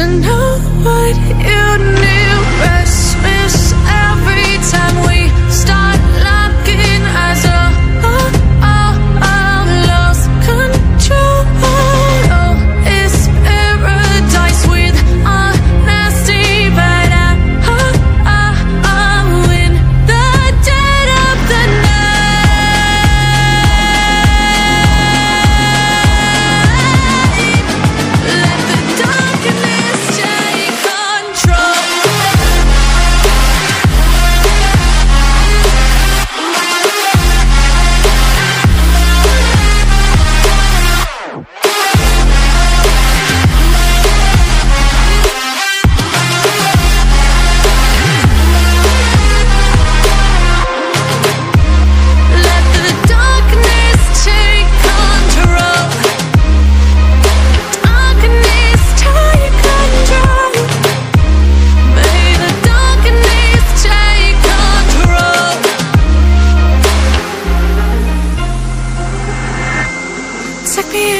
to know what you know.